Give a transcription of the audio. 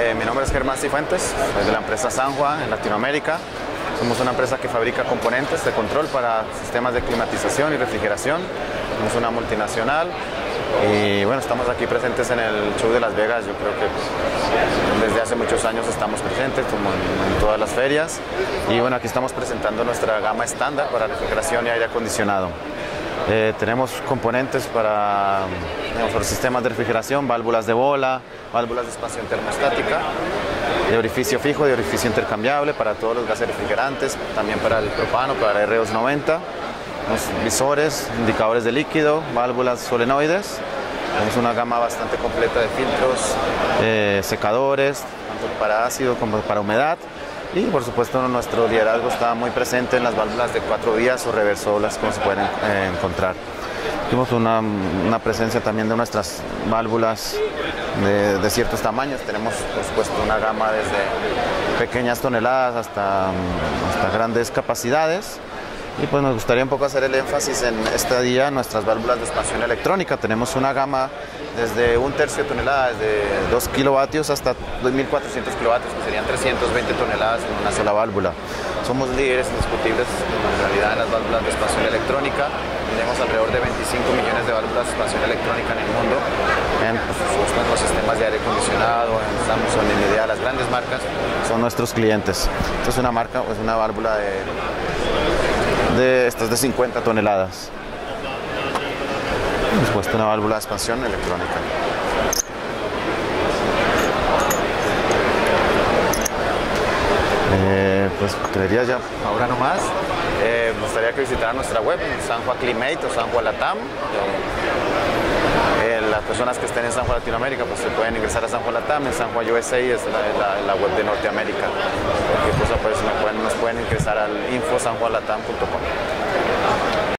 Eh, mi nombre es Germán Cifuentes, soy de la empresa Sanjua en Latinoamérica. Somos una empresa que fabrica componentes de control para sistemas de climatización y refrigeración. Somos una multinacional y bueno, estamos aquí presentes en el show de Las Vegas. Yo creo que desde hace muchos años estamos presentes como en todas las ferias. Y bueno, aquí estamos presentando nuestra gama estándar para refrigeración y aire acondicionado. Eh, tenemos componentes para digamos, sistemas de refrigeración, válvulas de bola, válvulas de expansión termostática, de orificio fijo, de orificio intercambiable para todos los gases refrigerantes, también para el propano, para el R290, los visores, indicadores de líquido, válvulas solenoides. Tenemos una gama bastante completa de filtros, eh, secadores, tanto para ácido como para humedad. Y por supuesto nuestro liderazgo está muy presente en las válvulas de cuatro vías o reversolas como se pueden eh, encontrar. Tuvimos una, una, presencia también de nuestras válvulas de, de, ciertos tamaños. Tenemos por supuesto una gama desde pequeñas toneladas hasta, hasta grandes capacidades. Y pues nos gustaría un poco hacer el énfasis en este día nuestras válvulas de expansión electrónica. Tenemos una gama desde un tercio de tonelada, desde 2 kilovatios hasta 2.400 kilovatios, que serían 320 toneladas en una sola válvula. Somos líderes indiscutibles en realidad en las válvulas de expansión electrónica. Tenemos alrededor de 25 millones de válvulas de expansión electrónica en el mundo. En, pues, los sistemas de aire acondicionado, en Samsung, en Nvidia, las grandes marcas son nuestros clientes. Esto es una marca, es una válvula de estas de 50 toneladas. Hemos puesto una válvula de expansión electrónica. Eh, pues creería ya ahora nomás. Eh, me gustaría que visitaran nuestra web, San Juan Climate o San Juan Latam. Eh, las personas que estén en San Juan Latinoamérica pues se pueden ingresar a San Juan Latam, en San Juan USA es la, web de Norteamérica. Pues, me pueden, nos pueden ingresar al info sanjuanlatam.com.